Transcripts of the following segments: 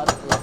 lot of love.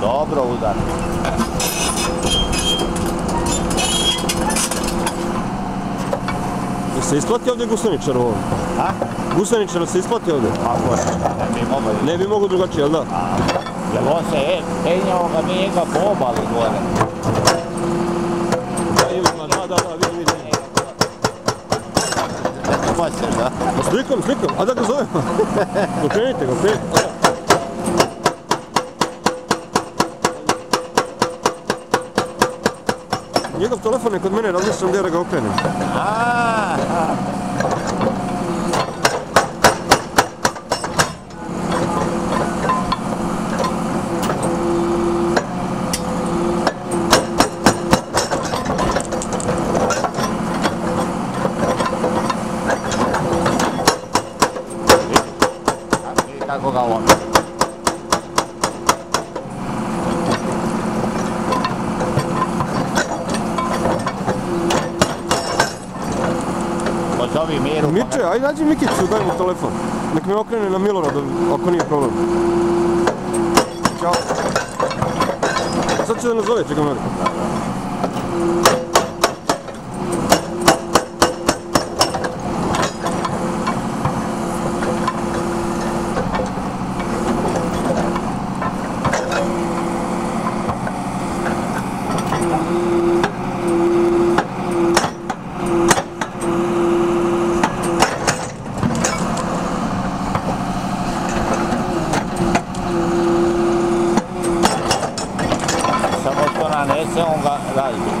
Dobro udar. Jel se isplati ovdje guseničar u ovom? A? Guseničar se isplati ovdje? Ako ne bi mogli. Ne bi mogu drugačije, jel da? Jer on se je penjao ga mi njega po obali gore. Da, ima, da, da, da, vidim, vidim. Hoćeš da? Pa slikom, slikom, a da ga zovemo. Okrenite ga, okrenite. Njegov telefon je kod mene, razmišljam gdje da ga okrenem. Kako ga on. Pozovi Miru. pa Miče, ajde nađi Mikicu, daj mu telefon. Nek me okrene na Milorada, ako nije problem. Ćao. Sad će da nas zove, čekam malo. Samo što nanese, on ga razbije.